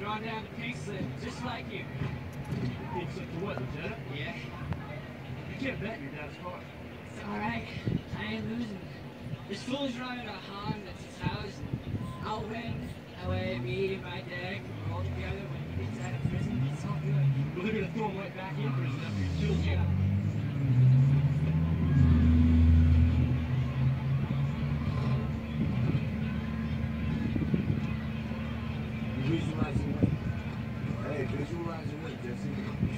Draw down the pink slip, just like you. Pink slip to what, Lieutenant? Yeah. You can't bet you're down as alright. I ain't losing. This fool's running a Han that's his house. I'll win. That way me and my dad can roll together when he gets out of prison. It's all good. Well, they're gonna throw him right back in prison. Visualize.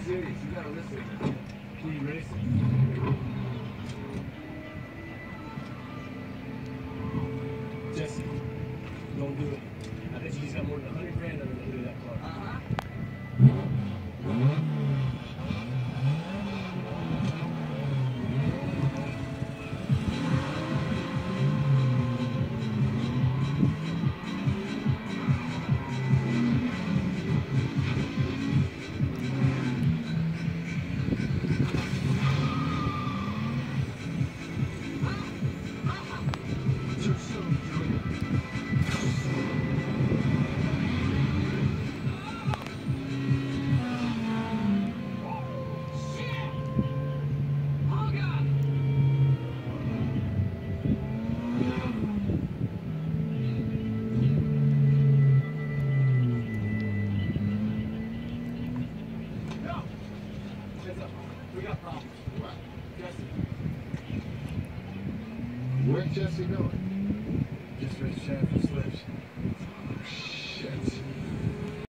You gotta listen. Who you racing? Jesse, don't do it. I bet you he's got more than a hundred grand We got problems. Where's Jesse going? Just reached Tran for slips.